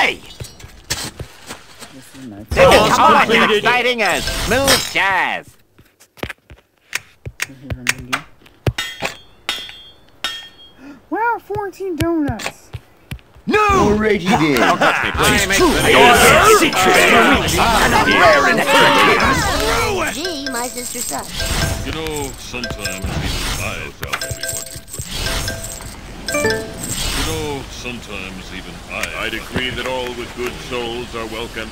play! This is nice. This is Task as completed. exciting as smooth jazz. This is amazing. Wow, 14 donuts. No! Alrighty then. I make G, my sister sucks. You know, sometimes even I felt to be watching. Sometimes even I. I decree that all with good souls are welcome.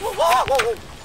어, 어, 어, 어.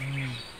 Mm.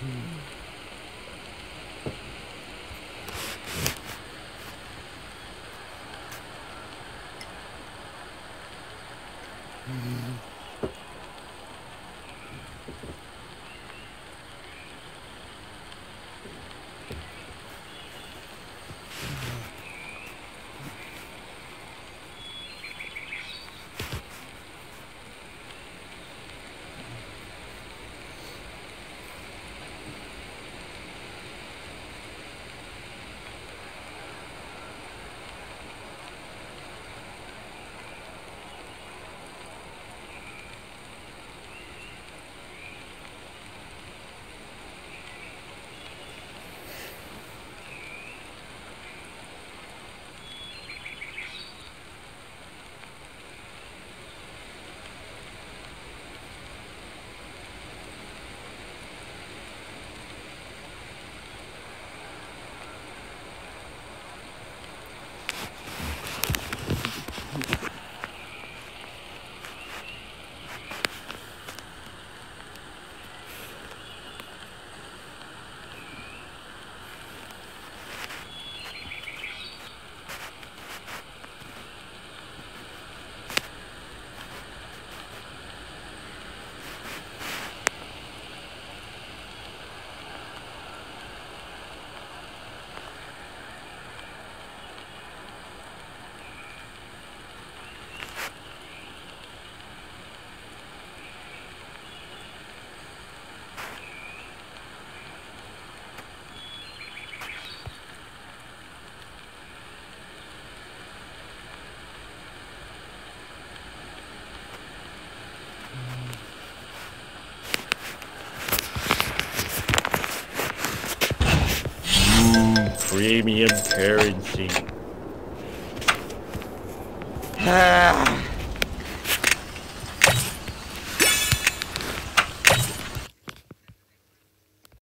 嗯，嗯。Premium currency. Ah,